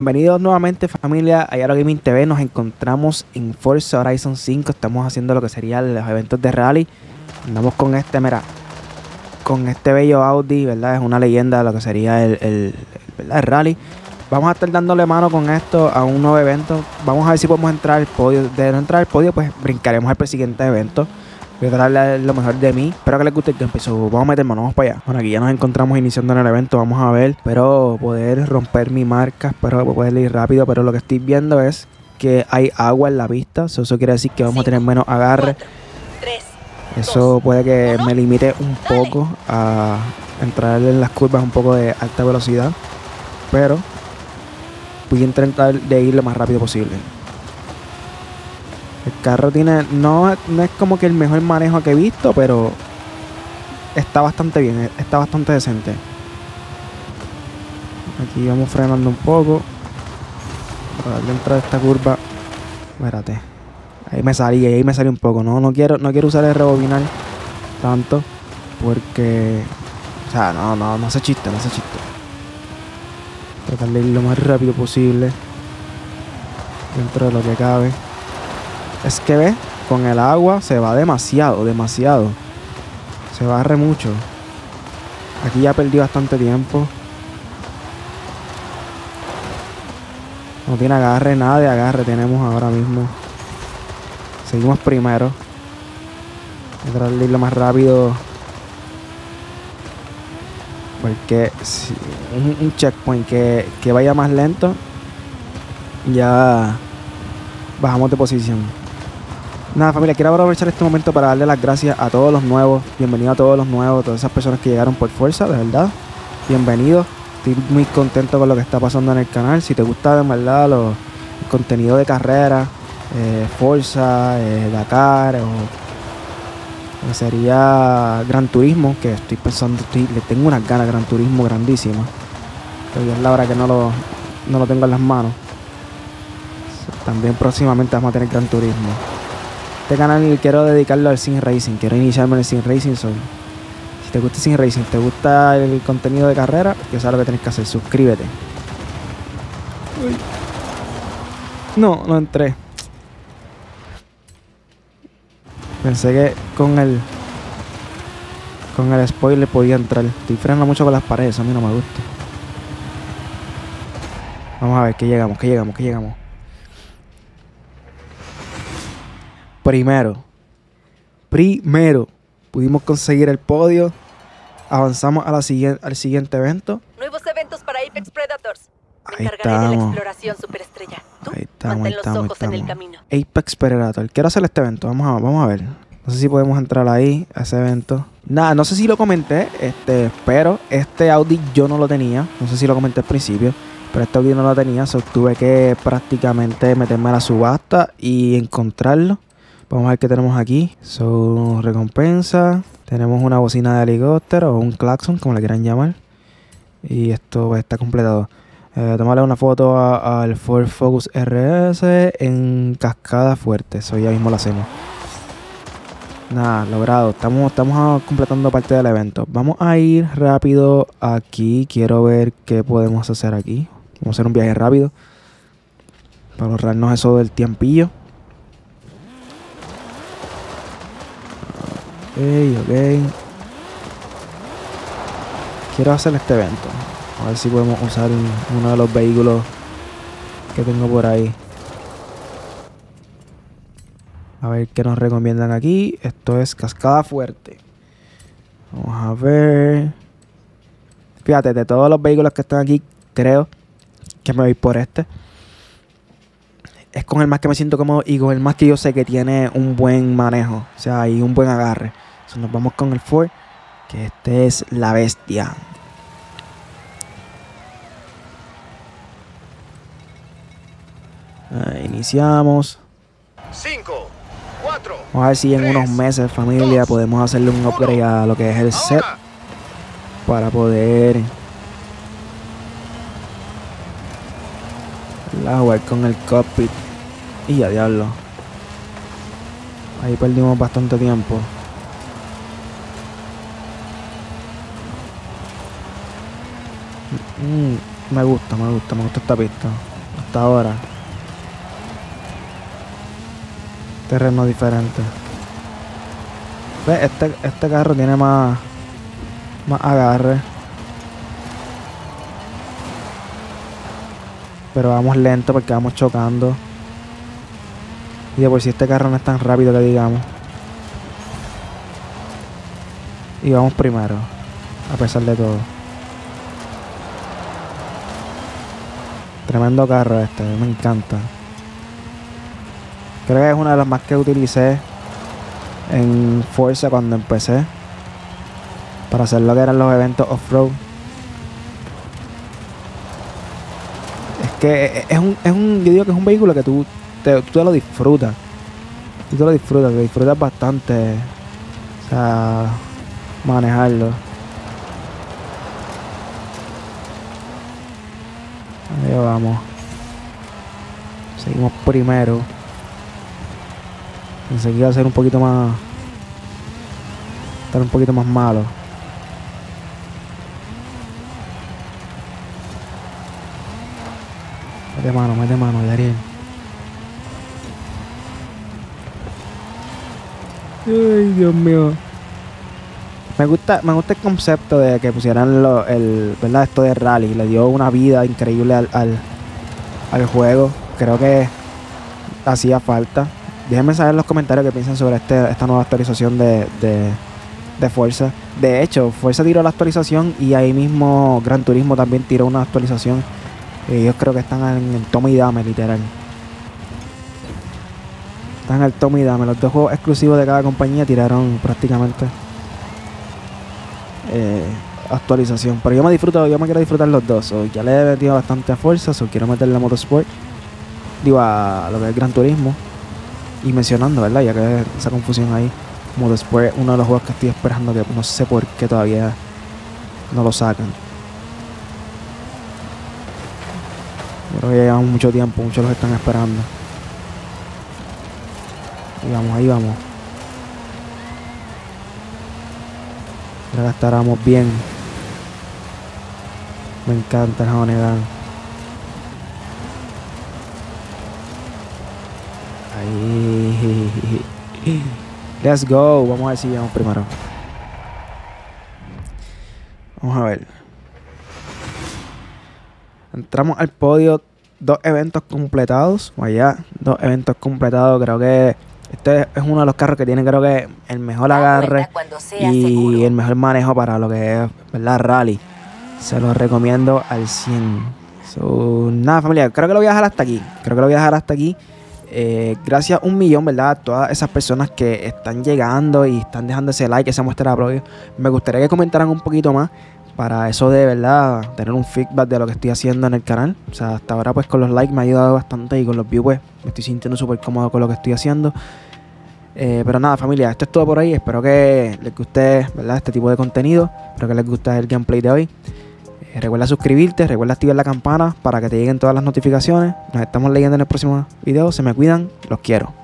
Bienvenidos nuevamente familia a Yaro Gaming TV, nos encontramos en Forza Horizon 5, estamos haciendo lo que serían los eventos de rally, andamos con este, mira, con este bello Audi, ¿verdad? Es una leyenda de lo que sería el, el, el rally. Vamos a estar dándole mano con esto a un nuevo evento, vamos a ver si podemos entrar al podio, de no entrar al podio pues brincaremos al siguiente evento. Voy a traerle lo mejor de mí. Espero que les guste el gameplay. vamos a meternos, vamos para allá. Bueno, aquí ya nos encontramos iniciando en el evento. Vamos a ver. Espero poder romper mi marca. Espero poder ir rápido. Pero lo que estoy viendo es que hay agua en la pista. eso quiere decir que vamos a tener menos agarre. Eso puede que me limite un poco a entrar en las curvas un poco de alta velocidad. Pero voy a intentar de ir lo más rápido posible. El carro tiene. No, no es como que el mejor manejo que he visto, pero está bastante bien, está bastante decente. Aquí vamos frenando un poco. Para darle entrada a esta curva. Espérate. Ahí me salí, ahí me salí un poco. No, no quiero, no quiero usar el rebobinar tanto. Porque. O sea, no, no, no se chiste, no se chiste. Tratar de ir lo más rápido posible. Dentro de lo que cabe. Es que ve, con el agua se va demasiado, demasiado. Se barre mucho. Aquí ya perdí bastante tiempo. No tiene agarre, nada de agarre tenemos ahora mismo. Seguimos primero. Tratar de ir lo más rápido. Porque un, un checkpoint que, que vaya más lento, ya bajamos de posición. Nada, familia, quiero aprovechar este momento para darle las gracias a todos los nuevos. Bienvenido a todos los nuevos, todas esas personas que llegaron por fuerza, de verdad. Bienvenidos. Estoy muy contento con lo que está pasando en el canal. Si te gusta de verdad lo, el contenido de carrera, eh, Forza, eh, Dakar o sería Gran Turismo, que estoy pensando, le tengo unas ganas de Gran Turismo grandísimas. Ya es la hora que no lo, no lo tengo en las manos. También próximamente vamos a tener Gran Turismo. Este canal quiero dedicarlo al Sim Racing. Quiero iniciarme en el Sim Racing. si te gusta Sim Racing, te gusta el contenido de carrera, ya sabes lo que tienes que hacer. Suscríbete. No, no entré. Pensé que con el con el spoiler podía entrar. Estoy frenando mucho con las paredes, a mí no me gusta. Vamos a ver que llegamos, que llegamos, que llegamos. Primero, primero pudimos conseguir el podio. Avanzamos a la siguiente, al siguiente evento. Nuevos eventos para Apex Predators. Me ahí estamos. de la exploración superestrella. Tú ahí estamos, ahí estamos, los ojos En el camino. Apex Predator. Quiero hacer este evento. Vamos a, vamos a ver. No sé si podemos entrar ahí a ese evento. Nada, no sé si lo comenté, este, pero este Audi yo no lo tenía. No sé si lo comenté al principio, pero este Audi no lo tenía. So tuve que prácticamente meterme a la subasta y encontrarlo. Vamos a ver qué tenemos aquí. Son recompensa. Tenemos una bocina de helicóptero o un claxon, como le quieran llamar. Y esto está completado. Eh, tomarle una foto al Ford Focus RS en cascada fuerte. Eso ya mismo lo hacemos. Nada, logrado. Estamos, estamos completando parte del evento. Vamos a ir rápido aquí. Quiero ver qué podemos hacer aquí. Vamos a hacer un viaje rápido. Para ahorrarnos eso del tiempillo. Ok. Quiero hacer este evento. A ver si podemos usar uno de los vehículos que tengo por ahí. A ver qué nos recomiendan aquí. Esto es cascada fuerte. Vamos a ver. Fíjate, de todos los vehículos que están aquí, creo que me voy por este. Es con el más que me siento cómodo y con el más que yo sé que tiene un buen manejo. O sea, y un buen agarre nos vamos con el Ford, que este es la bestia. iniciamos. 5, 4. Vamos a ver si en unos meses, familia, podemos hacerle un upgrade a lo que es el set. Para poder la jugar con el cockpit. Y a diablo. Ahí perdimos bastante tiempo. Mm. Me gusta, me gusta, me gusta esta pista. Hasta ahora. Terreno diferente. ¿Ves? Este, este carro tiene más, más agarre. Pero vamos lento porque vamos chocando. Y de por si este carro no es tan rápido que digamos. Y vamos primero. A pesar de todo. Tremendo carro este, me encanta. Creo que es una de las más que utilicé en Forza cuando empecé. Para hacer lo que eran los eventos off-road. Es que es un, es un, yo digo que es un vehículo que tú te, tú lo disfrutas. Tú te lo disfrutas, te disfrutas bastante. O sea, manejarlo. Vamos. Seguimos primero. Pensé que a ser un poquito más. Estar un poquito más malo. Mete mano, mete mano, Yariel. Ay, Dios mío. Me gusta, me gusta el concepto de que pusieran lo, el, ¿verdad? esto de rally. Le dio una vida increíble al, al, juego. Creo que hacía falta. Déjenme saber en los comentarios qué piensan sobre este, esta nueva actualización de, de, de Forza. De hecho, Forza tiró la actualización y ahí mismo Gran Turismo también tiró una actualización. Ellos creo que están en el toma y dame, literal. Están en el toma y dame. Los dos juegos exclusivos de cada compañía tiraron prácticamente eh, actualización. Pero yo me disfruto, yo me quiero disfrutar los dos. So, ya le he metido bastante a Forza, so quiero meterle a Motorsport. Digo, a lo que es Gran Turismo. Y mencionando, ¿verdad? Ya que esa confusión ahí. Motorsport es uno de los juegos que estoy esperando que no sé por qué todavía no lo sacan. Creo que ya llevamos mucho tiempo, muchos los están esperando. Y vamos, ahí vamos. Que estaremos bien. Me encanta el Honeygan. Ahí. Let's go. Vamos a ver si llegamos primero. Vamos a ver. Entramos al podio. Dos eventos completados. Allá. Dos eventos completados. Creo que este es uno de los carros que tiene, creo que, el mejor agarre y el mejor manejo para lo que es, ¿verdad? Rally. Se lo recomiendo al 100. So, nada, familia, creo que lo voy a dejar hasta aquí. Creo que lo voy a dejar hasta aquí. Eh, gracias un millón, ¿verdad? A todas esas personas que están llegando y están dejando ese like, esa muestra de apoyo. Me gustaría que comentaran un poquito más para eso de verdad tener un feedback de lo que estoy haciendo en el canal. O sea, hasta ahora pues con los likes me ha ayudado bastante y con los views pues me estoy sintiendo súper cómodo con lo que estoy haciendo. Eh, pero nada, familia, esto es todo por ahí. Espero que les guste este tipo de contenido. Espero que les guste el gameplay de hoy. Eh, recuerda suscribirte, recuerda activar la campana para que te lleguen todas las notificaciones. Nos estamos leyendo en el próximo video. Se me cuidan, los quiero.